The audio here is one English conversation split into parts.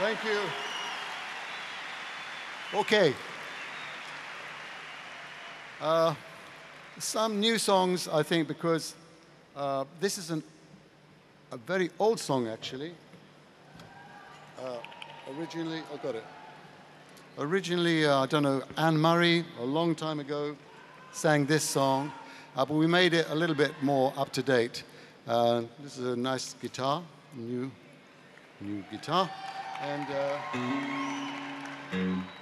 Thank you. Okay. Uh, some new songs, I think, because uh, this is an, a very old song, actually. Uh, originally, I got it. Originally, uh, I don't know, Anne Murray, a long time ago, sang this song, uh, but we made it a little bit more up to date. Uh, this is a nice guitar, new, new guitar, and uh,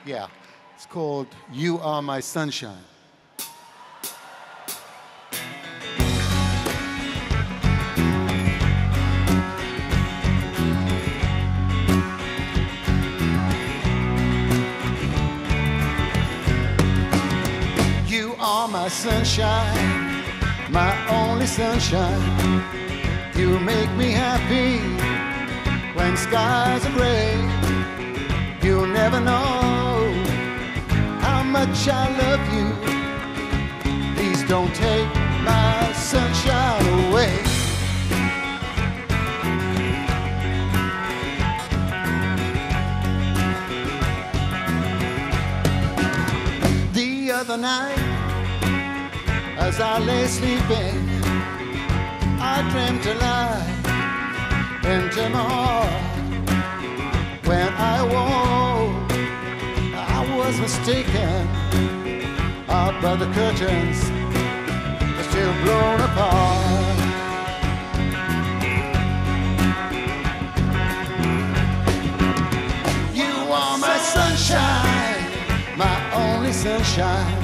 yeah, it's called "You Are My Sunshine." You are my sunshine, my only sunshine. You make me happy when skies are gray. You'll never know how much I love you. Please don't take my sunshine away. The other night, as I lay sleeping, I dreamt a lie into my was mistaken. Up by the curtains, are still blown apart. You are my sunshine, my only sunshine.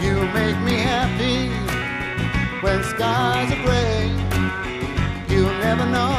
You make me happy when skies are gray. You'll never know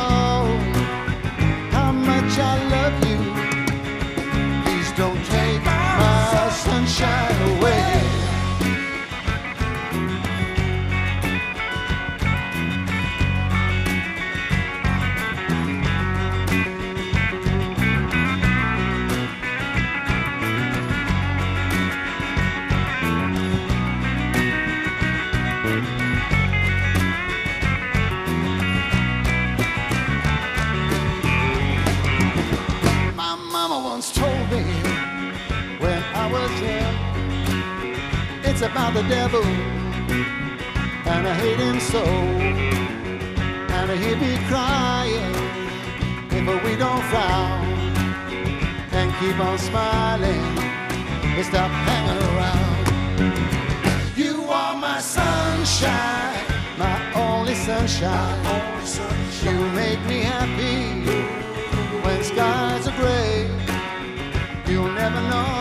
It's about the devil, and I hate him so. And he'd be crying if we don't frown and keep on smiling and stop hanging around. You are my sunshine, my only sunshine. My only sunshine. You make me happy when skies are gray. You'll never know.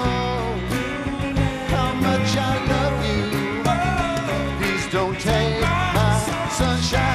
sunshine.